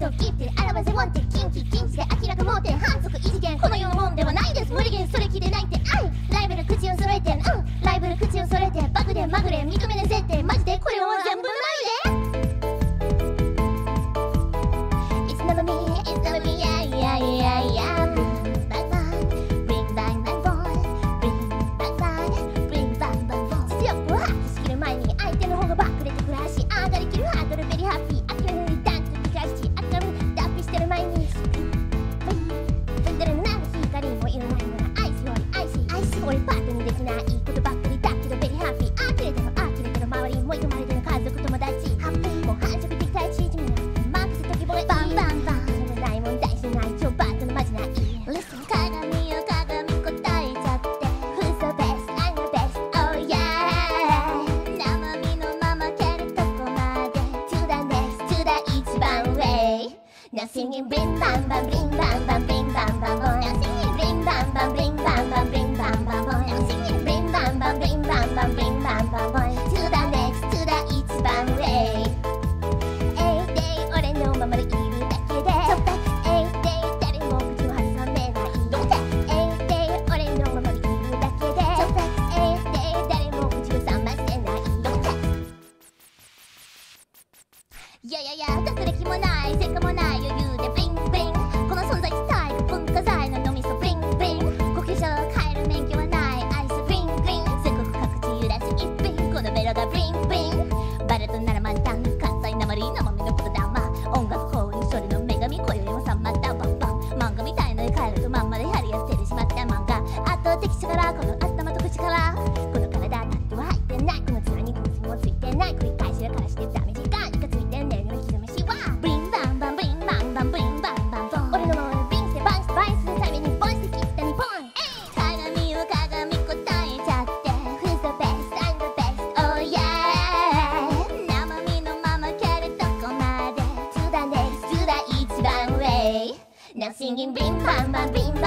と切ってあらばぜもんってキンキキンチで明らか盲点反則異次元この世のもんではないです無理ゲンそれ聞いてないってあいライブル口を揃えてうんライブル口を揃えてバグでまぐれ認めね設定マジでこれは全部ないで It's never me, it's never me, yeah, yeah, yeah, yeah. Bring back my boy, bring back my boy, bring back my, bring back my boy. 実力を発揮しきる前に相手の方がバックれてくるし、上がりきるハードルベリーハッピー。諦めし、愛し俺パートにできないことばっかりだけどベリーハッピー。あきれてるあきれてる周りもいとまれてる家族友達。ハッピーもう繁殖的対地味な。マークで時ボレバンバンバン。それないもん大事ない超バートのマジない。Listen 鏡よ鏡答えちゃって Who's the best? I'm the best Oh yeah 生身のまま蹴るとこまで To the next to the 一番上 Now singing bling bang bang bling bang bang bling bang bang bling bang bang bling bang bang boy To the next to the 一番上 A day 俺のままでいるだけで A day 誰も口を挟めない A day 俺のままでいるだけで A day 誰も口を覚ませないいやいやいや学歴もない成果もないンバレットなら Now singing bing bing bing bing